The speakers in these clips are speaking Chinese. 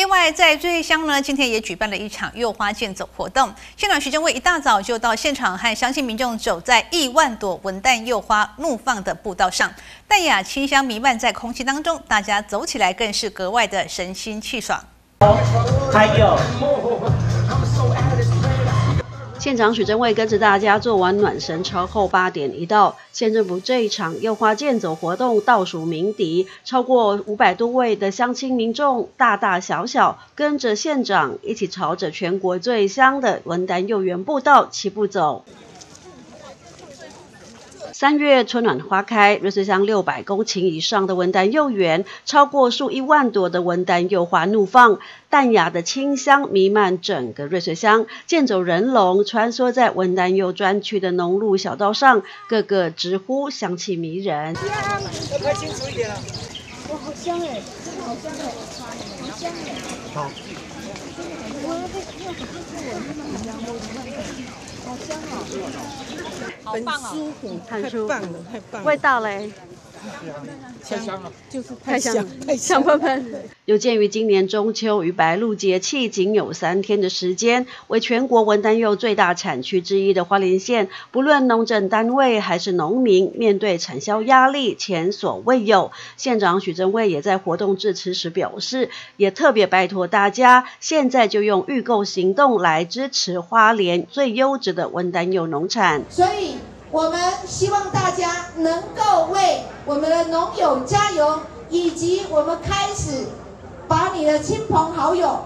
另外，在瑞香呢，今天也举办了一场柚花健走活动，县长徐正伟一大早就到现场，和相信民众走在亿万朵文旦柚花怒放的步道上，淡雅清香弥漫在空气当中，大家走起来更是格外的神清气爽。还有。县长许正卫跟着大家做完暖身超后，八点一到，县政府这一场又花健走活动倒数鸣笛，超过五百多位的乡亲民众，大大小小跟着县长一起朝着全国最香的文旦幼园步道齐步走。三月春暖花开，瑞穗乡六百公顷以上的文旦幼园，超过数一万朵的文旦柚花怒放，淡雅的清香弥漫整个瑞穗乡。健走人龙穿梭在文旦柚专区的农路小道上，个个直呼香气迷人。香，要拍清楚一点啊！哇，好香哎，真的好香哎，好香哎。好。好香啊！好棒啊！太棒了，太棒了！味道嘞？太香了，就是太香，太香喷喷。有鉴于今年中秋与白露节气仅有三天的时间，为全国文旦柚最大产区之一的花莲县，不论农政单位还是农民，面对产销压力前所未有。县长许正卫也在活动致辞时表示，也特别拜托大家，现在就用预购行动来支持花莲最优质的文旦柚农产。所以。我们希望大家能够为我们的农友加油，以及我们开始把你的亲朋好友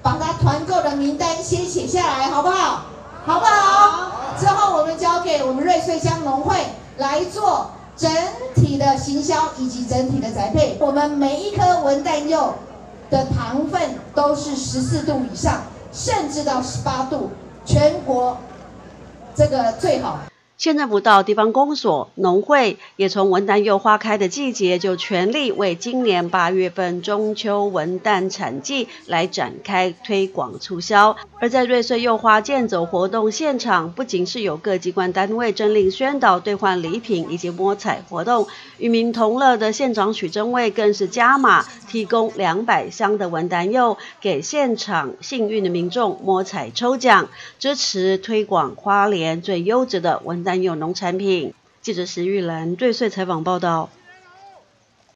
把他团购的名单先写下来，好不好？好不好？之后我们交给我们瑞穗乡农会来做整体的行销以及整体的栽培。我们每一颗文旦柚的糖分都是十四度以上，甚至到十八度，全国这个最好。县政府到地方公所、农会，也从文旦柚花开的季节，就全力为今年八月份中秋文旦产季来展开推广促销。而在瑞穗柚花健走活动现场，不仅是有各机关单位政令宣导、兑换礼品以及摸彩活动，与民同乐的县长许真卫更是加码提供两百箱的文旦柚给现场幸运的民众摸彩抽奖，支持推广花莲最优质的文旦。单有农产品。记者石玉兰对穗采访报道。